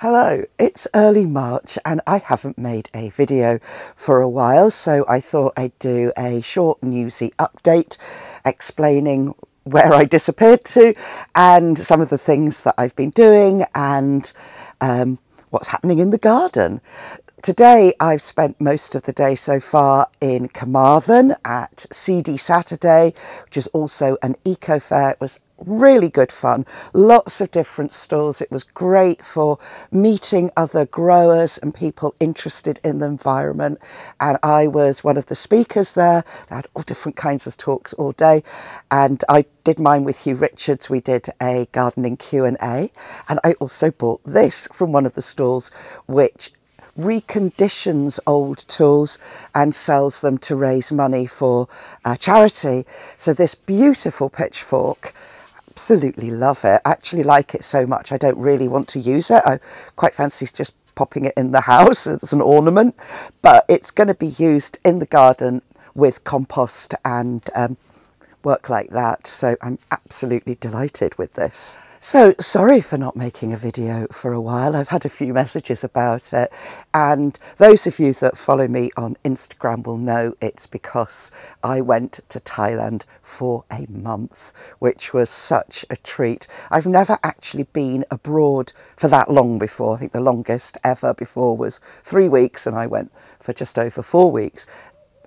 Hello, it's early March and I haven't made a video for a while, so I thought I'd do a short newsy update explaining where I disappeared to and some of the things that I've been doing and um, what's happening in the garden. Today I've spent most of the day so far in Carmarthen at Seedy Saturday, which is also an eco fair. It was really good fun. Lots of different stalls. It was great for meeting other growers and people interested in the environment. And I was one of the speakers there. They had all different kinds of talks all day. And I did mine with Hugh Richards. We did a gardening Q&A. And I also bought this from one of the stalls, which reconditions old tools and sells them to raise money for charity. So this beautiful pitchfork absolutely love it. I actually like it so much I don't really want to use it. I quite fancy just popping it in the house as an ornament, but it's going to be used in the garden with compost and um, work like that. So I'm absolutely delighted with this. So sorry for not making a video for a while. I've had a few messages about it. And those of you that follow me on Instagram will know it's because I went to Thailand for a month, which was such a treat. I've never actually been abroad for that long before. I think the longest ever before was three weeks and I went for just over four weeks.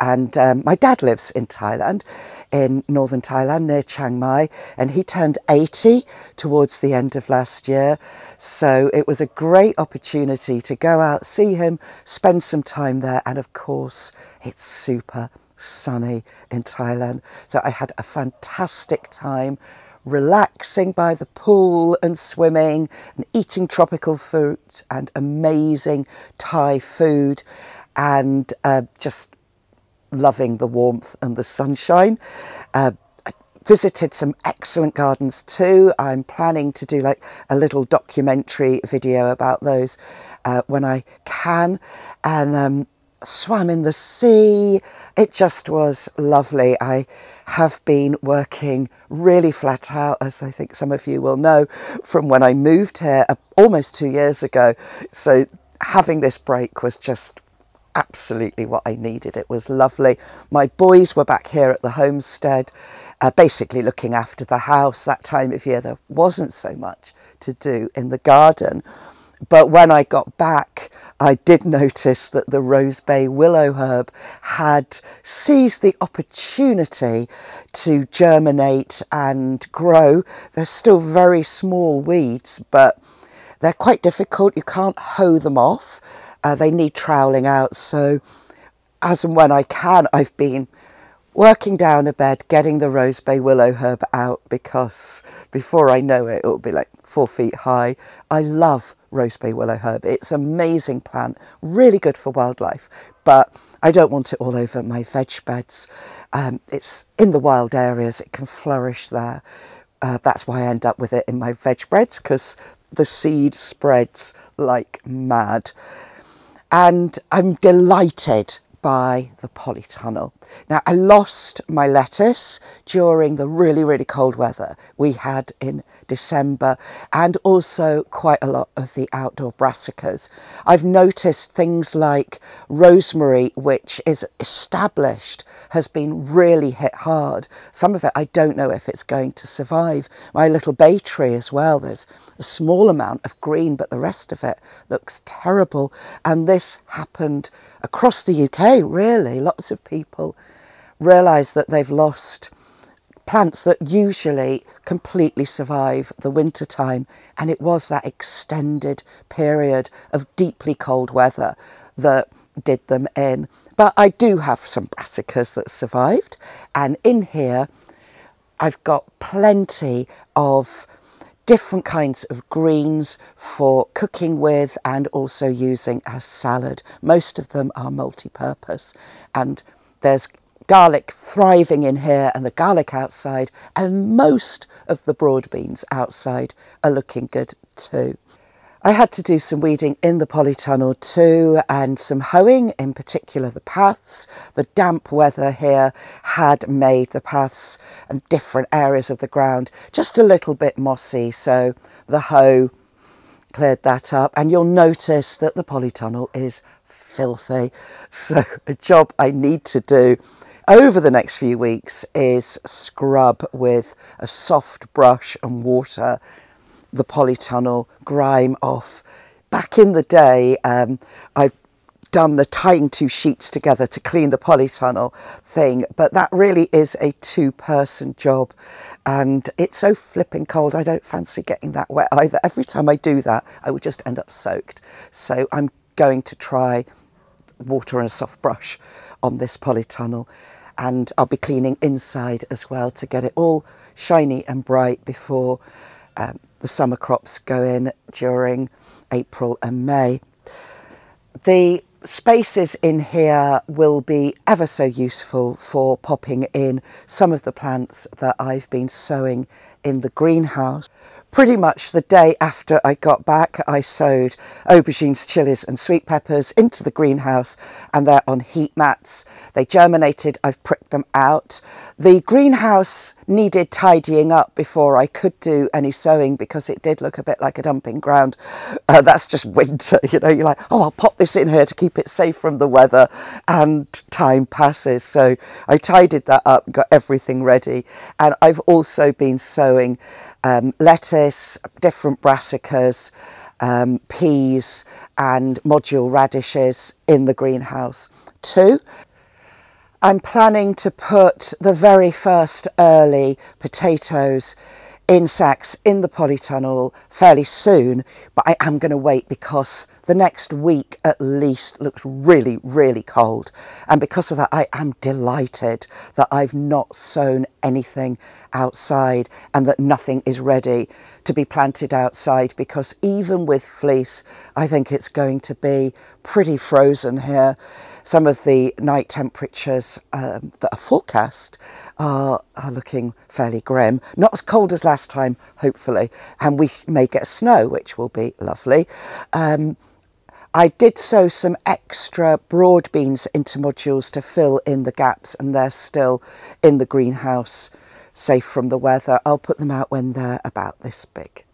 And um, my dad lives in Thailand in northern Thailand near Chiang Mai, and he turned 80 towards the end of last year. So it was a great opportunity to go out, see him, spend some time there, and of course, it's super sunny in Thailand. So I had a fantastic time relaxing by the pool and swimming and eating tropical fruit and amazing Thai food and uh, just loving the warmth and the sunshine. Uh, visited some excellent gardens too. I'm planning to do like a little documentary video about those uh, when I can. And um, swam in the sea. It just was lovely. I have been working really flat out, as I think some of you will know, from when I moved here uh, almost two years ago. So having this break was just absolutely what I needed. It was lovely. My boys were back here at the homestead, uh, basically looking after the house. That time of year, there wasn't so much to do in the garden. But when I got back, I did notice that the Rose Bay willow herb had seized the opportunity to germinate and grow. They're still very small weeds, but they're quite difficult. You can't hoe them off. Uh, they need troweling out. So as and when I can, I've been working down a bed, getting the rose bay willow herb out because before I know it, it'll be like four feet high. I love rose bay willow herb. It's an amazing plant, really good for wildlife, but I don't want it all over my veg beds. Um, it's in the wild areas, it can flourish there. Uh, that's why I end up with it in my veg beds because the seed spreads like mad and I'm delighted by the polytunnel. Now, I lost my lettuce during the really, really cold weather we had in December and also quite a lot of the outdoor brassicas. I've noticed things like rosemary, which is established, has been really hit hard. Some of it, I don't know if it's going to survive. My little bay tree as well, there's a small amount of green, but the rest of it looks terrible. And this happened across the UK, really. Lots of people realise that they've lost plants that usually completely survive the winter time and it was that extended period of deeply cold weather that did them in but I do have some brassicas that survived and in here I've got plenty of different kinds of greens for cooking with and also using as salad. Most of them are multi-purpose and there's garlic thriving in here and the garlic outside and most of the broad beans outside are looking good too. I had to do some weeding in the polytunnel too and some hoeing, in particular the paths. The damp weather here had made the paths and different areas of the ground just a little bit mossy, so the hoe cleared that up and you'll notice that the polytunnel is filthy. So a job I need to do over the next few weeks is scrub with a soft brush and water the polytunnel grime off. Back in the day, um, I've done the tying two sheets together to clean the polytunnel thing, but that really is a two person job and it's so flipping cold. I don't fancy getting that wet either. Every time I do that, I would just end up soaked. So I'm going to try water and a soft brush on this polytunnel and I'll be cleaning inside as well to get it all shiny and bright before um, the summer crops go in during April and May. The spaces in here will be ever so useful for popping in some of the plants that I've been sowing in the greenhouse pretty much the day after I got back, I sowed aubergines, chilies and sweet peppers into the greenhouse and they're on heat mats. They germinated, I've pricked them out. The greenhouse needed tidying up before I could do any sowing because it did look a bit like a dumping ground. Uh, that's just winter, you know, you're like, oh, I'll pop this in here to keep it safe from the weather and time passes. So I tidied that up, got everything ready. And I've also been sowing um, lettuce, different brassicas, um, peas and module radishes in the greenhouse too. I'm planning to put the very first early potatoes in sacks in the polytunnel fairly soon, but I am going to wait because the next week at least looks really, really cold. And because of that, I am delighted that I've not sown anything outside and that nothing is ready to be planted outside because even with fleece, I think it's going to be pretty frozen here. Some of the night temperatures um, that are forecast are, are looking fairly grim. Not as cold as last time, hopefully, and we may get snow, which will be lovely. Um, I did sow some extra broad beans into modules to fill in the gaps and they're still in the greenhouse safe from the weather. I'll put them out when they're about this big.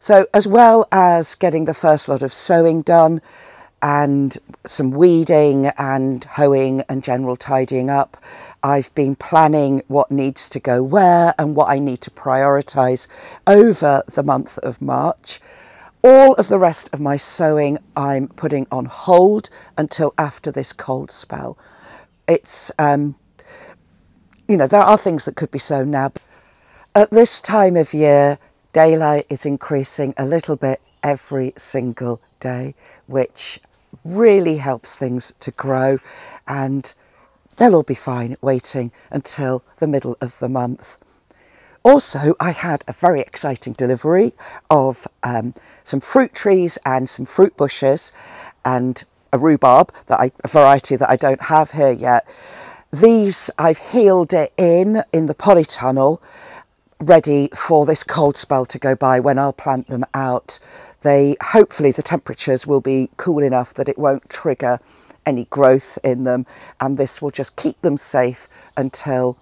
So as well as getting the first lot of sowing done and some weeding and hoeing and general tidying up, I've been planning what needs to go where and what I need to prioritise over the month of March. All of the rest of my sowing I'm putting on hold until after this cold spell. It's, um, you know, there are things that could be sown now. At this time of year, daylight is increasing a little bit every single day, which really helps things to grow and they'll all be fine waiting until the middle of the month. Also, I had a very exciting delivery of um, some fruit trees and some fruit bushes and a rhubarb, that I, a variety that I don't have here yet. These, I've heeled it in, in the polytunnel, ready for this cold spell to go by when I'll plant them out. They, hopefully the temperatures will be cool enough that it won't trigger any growth in them and this will just keep them safe until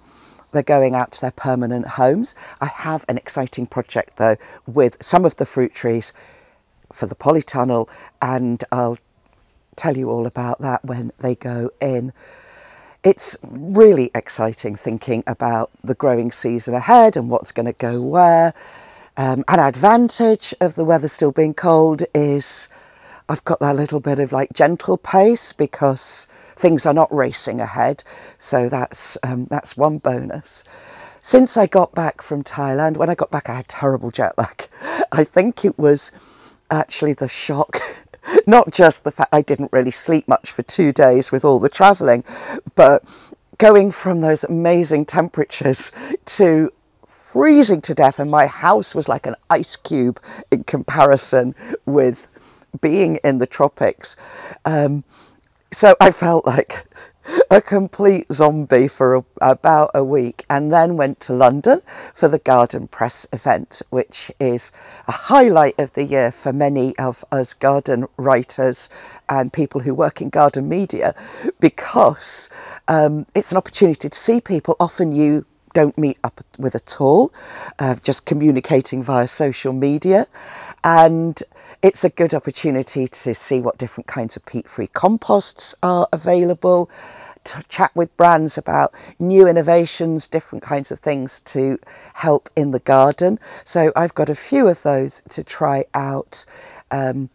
they're going out to their permanent homes. I have an exciting project though with some of the fruit trees for the polytunnel and I'll tell you all about that when they go in. It's really exciting thinking about the growing season ahead and what's going to go where. Um, an advantage of the weather still being cold is I've got that little bit of like gentle pace because things are not racing ahead. So that's, um, that's one bonus. Since I got back from Thailand, when I got back, I had terrible jet lag. I think it was actually the shock. Not just the fact I didn't really sleep much for two days with all the travelling, but going from those amazing temperatures to freezing to death and my house was like an ice cube in comparison with being in the tropics. Um, so I felt like a complete zombie for a, about a week and then went to London for the Garden Press event, which is a highlight of the year for many of us garden writers and people who work in garden media because um, it's an opportunity to see people. Often you don't meet up with at all, uh, just communicating via social media. And it's a good opportunity to see what different kinds of peat-free composts are available, to chat with brands about new innovations, different kinds of things to help in the garden. So I've got a few of those to try out um,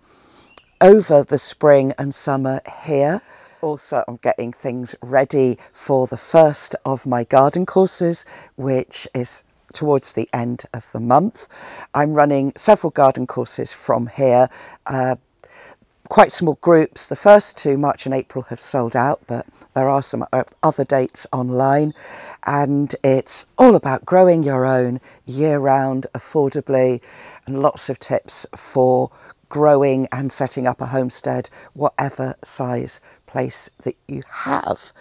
over the spring and summer here. Also, I'm getting things ready for the first of my garden courses, which is towards the end of the month. I'm running several garden courses from here. Uh, quite small groups. The first two, March and April, have sold out, but there are some other dates online. And it's all about growing your own year round, affordably, and lots of tips for growing and setting up a homestead, whatever size place that you have.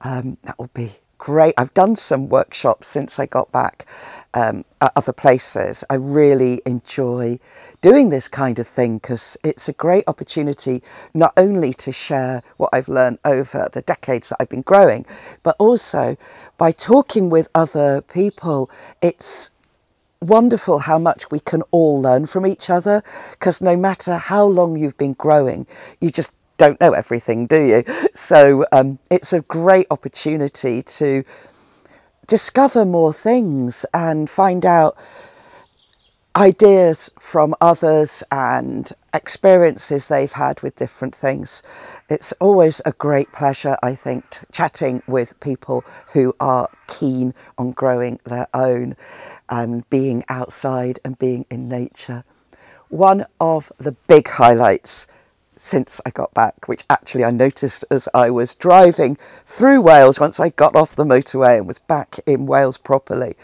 Um, that will be great. I've done some workshops since I got back um, at other places. I really enjoy doing this kind of thing because it's a great opportunity not only to share what I've learned over the decades that I've been growing, but also by talking with other people, it's wonderful how much we can all learn from each other because no matter how long you've been growing, you just don't know everything, do you? So um, it's a great opportunity to discover more things and find out ideas from others and experiences they've had with different things. It's always a great pleasure, I think, chatting with people who are keen on growing their own and being outside and being in nature. One of the big highlights since I got back, which actually I noticed as I was driving through Wales once I got off the motorway and was back in Wales properly.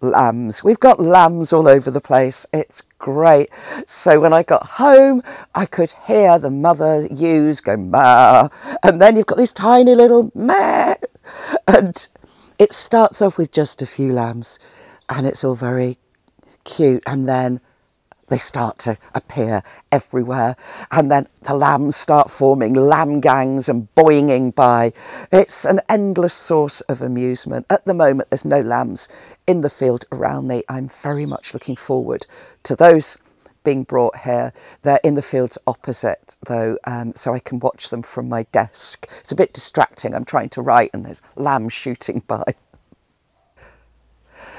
Lambs. We've got lambs all over the place. It's great. So when I got home, I could hear the mother ewes go ma, and then you've got these tiny little meh, and it starts off with just a few lambs, and it's all very cute, and then they start to appear everywhere. And then the lambs start forming lamb gangs and boinging by. It's an endless source of amusement. At the moment, there's no lambs in the field around me. I'm very much looking forward to those being brought here. They're in the fields opposite, though, um, so I can watch them from my desk. It's a bit distracting. I'm trying to write and there's lambs shooting by.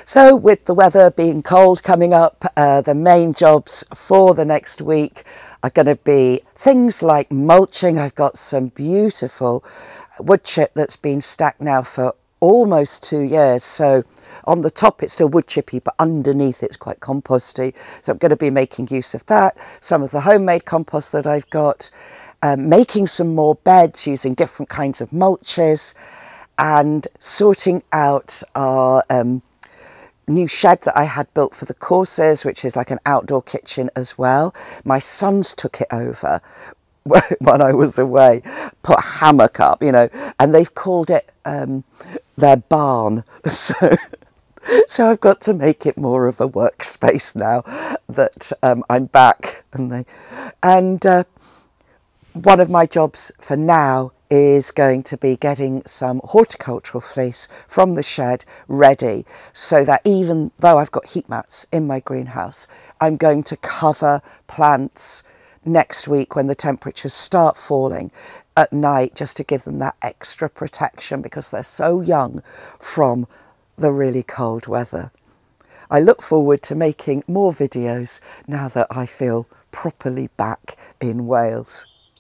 So with the weather being cold coming up, uh, the main jobs for the next week are going to be things like mulching. I've got some beautiful wood chip that's been stacked now for almost two years. So on the top it's still wood chippy, but underneath it's quite composty. So I'm going to be making use of that. Some of the homemade compost that I've got, um, making some more beds using different kinds of mulches and sorting out our um, new shed that I had built for the courses, which is like an outdoor kitchen as well. My sons took it over when I was away, put a hammock up, you know, and they've called it um, their barn. So, so I've got to make it more of a workspace now that um, I'm back. And they, and uh, one of my jobs for now is going to be getting some horticultural fleece from the shed ready so that even though I've got heat mats in my greenhouse, I'm going to cover plants next week when the temperatures start falling at night just to give them that extra protection because they're so young from the really cold weather. I look forward to making more videos now that I feel properly back in Wales.